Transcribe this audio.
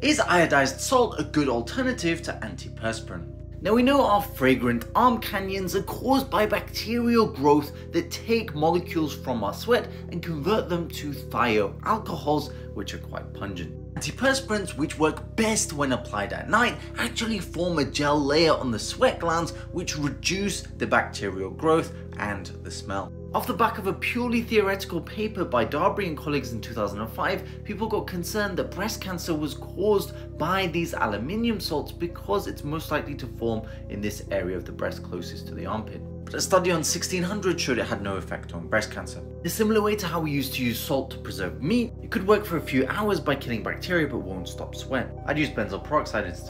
Is iodized salt a good alternative to antiperspirant? Now we know our fragrant arm canyons are caused by bacterial growth that take molecules from our sweat and convert them to thioalcohols which are quite pungent. Antiperspirants which work best when applied at night actually form a gel layer on the sweat glands which reduce the bacterial growth and the smell. Off the back of a purely theoretical paper by Darbre and colleagues in 2005, people got concerned that breast cancer was caused by these aluminium salts because it's most likely to form in this area of the breast closest to the armpit. But a study on 1600 showed it had no effect on breast cancer. In a similar way to how we used to use salt to preserve meat, it could work for a few hours by killing bacteria but won't stop sweat. I'd use benzoyl peroxide instead.